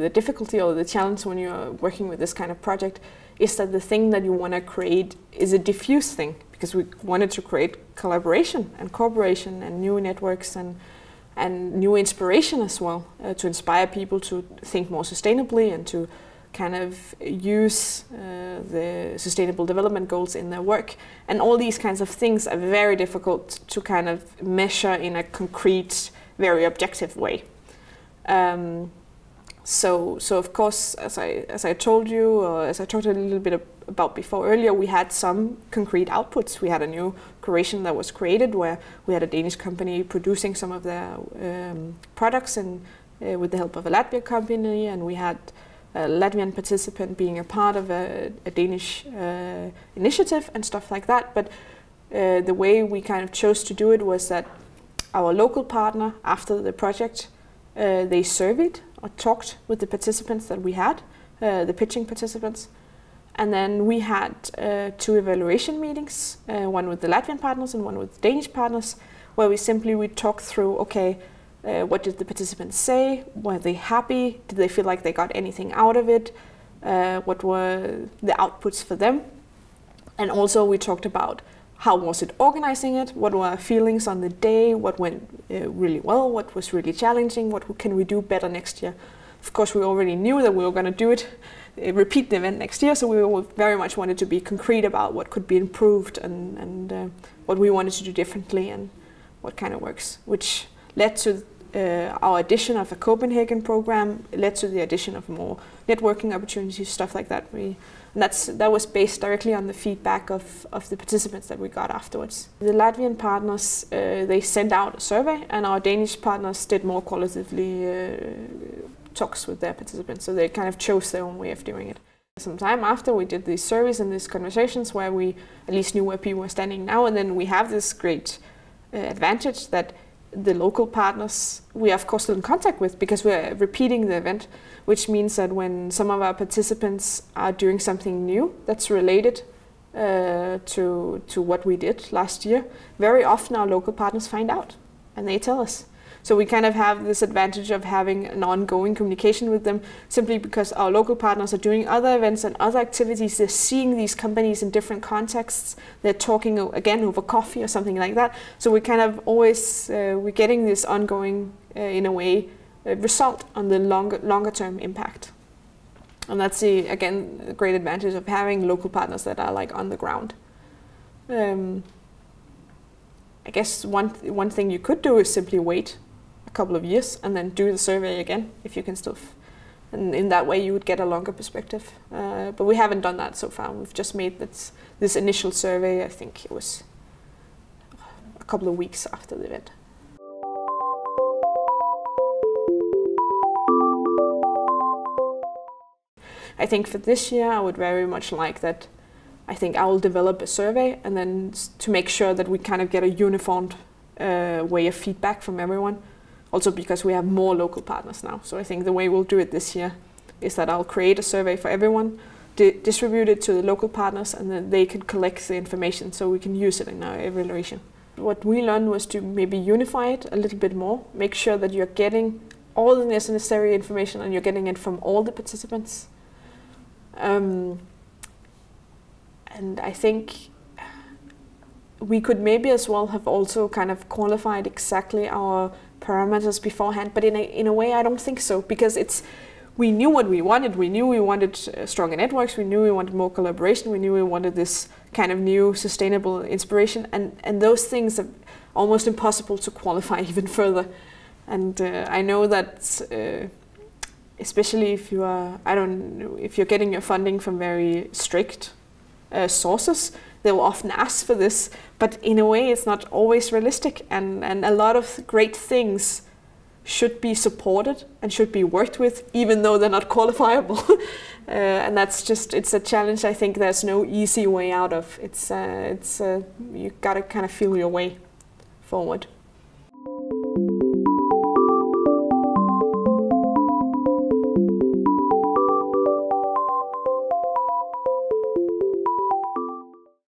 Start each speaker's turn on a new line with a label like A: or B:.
A: the difficulty or the challenge when you're working with this kind of project is that the thing that you want to create is a diffuse thing because we wanted to create collaboration and cooperation and new networks and and new inspiration as well uh, to inspire people to think more sustainably and to kind of use uh, the sustainable development goals in their work. And all these kinds of things are very difficult to kind of measure in a concrete, very objective way. Um, so, so of course, as I as I told you, or as I talked a little bit about before earlier, we had some concrete outputs. We had a new Croatian that was created where we had a Danish company producing some of their um, products and uh, with the help of a Latvian company, and we had a Latvian participant being a part of a, a Danish uh, initiative and stuff like that. But uh, the way we kind of chose to do it was that our local partner, after the project, uh, they surveyed or talked with the participants that we had, uh, the pitching participants. And then we had uh, two evaluation meetings, uh, one with the Latvian partners and one with Danish partners, where we simply we talked through, okay, uh, what did the participants say? Were they happy? Did they feel like they got anything out of it? Uh, what were the outputs for them? And also we talked about how was it organizing it? What were our feelings on the day? What went uh, really well? What was really challenging? What can we do better next year? Of course, we already knew that we were going to do it, uh, repeat the event next year, so we very much wanted to be concrete about what could be improved and, and uh, what we wanted to do differently and what kind of works, which led to uh, our addition of a Copenhagen program, led to the addition of more networking opportunities, stuff like that. We, and that's, that was based directly on the feedback of, of the participants that we got afterwards. The Latvian partners, uh, they sent out a survey and our Danish partners did more qualitatively uh, talks with their participants. So they kind of chose their own way of doing it. Some time after we did these surveys and these conversations where we at least knew where people were standing now and then we have this great uh, advantage that the local partners we are of course still in contact with because we're repeating the event, which means that when some of our participants are doing something new that's related uh, to to what we did last year, very often our local partners find out and they tell us. So we kind of have this advantage of having an ongoing communication with them simply because our local partners are doing other events and other activities. They're seeing these companies in different contexts. They're talking again over coffee or something like that. So we kind of always, uh, we're getting this ongoing, uh, in a way, uh, result on the longer, longer term impact. And that's the, again, great advantage of having local partners that are like on the ground. Um, I guess one, th one thing you could do is simply wait couple of years and then do the survey again if you can still. and in that way, you would get a longer perspective. Uh, but we haven't done that so far. We've just made this, this initial survey. I think it was a couple of weeks after the event. I think for this year, I would very much like that. I think I will develop a survey and then to make sure that we kind of get a uniform uh, way of feedback from everyone also because we have more local partners now. So I think the way we'll do it this year is that I'll create a survey for everyone, di distribute it to the local partners, and then they can collect the information so we can use it in our evaluation. What we learned was to maybe unify it a little bit more, make sure that you're getting all the necessary information and you're getting it from all the participants. Um, and I think we could maybe as well have also kind of qualified exactly our parameters beforehand, but in a, in a way I don't think so because it's we knew what we wanted. We knew we wanted uh, stronger networks. We knew we wanted more collaboration. We knew we wanted this kind of new sustainable inspiration, and and those things are almost impossible to qualify even further. And uh, I know that. Uh, especially if you are, I don't know, if you're getting your funding from very strict uh, sources, they will often ask for this, but in a way it's not always realistic and, and a lot of great things should be supported and should be worked with even though they're not qualifiable. Uh, and that's just it's a challenge I think there's no easy way out of. It's uh, it's uh, you gotta kind of feel your way forward